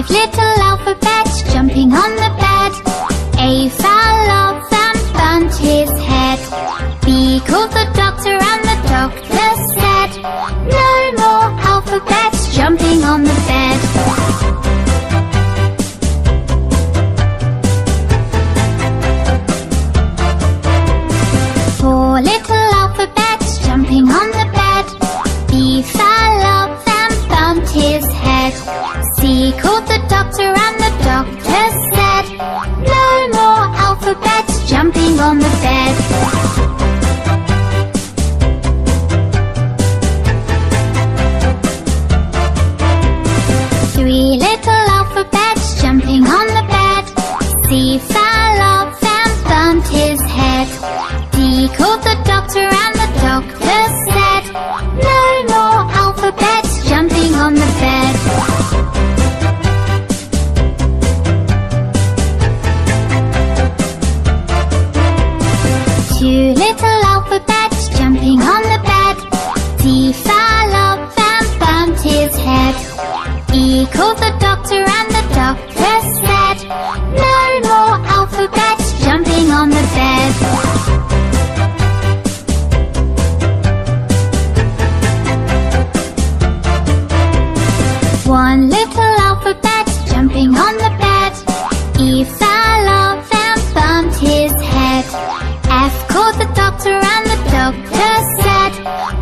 Five little alphabets jumping on the bed. A fell off and bumped his head. B called the doctor and the doctor said, No more alphabets jumping on the bed. Doctor and the doctor said No more alphabets jumping on the bed. Three little alphabets jumping on the bed. C fell off and bumped his head. D called the Two little alphabets jumping on the bed D fell off and bumped his head. E called doctor and the doctor said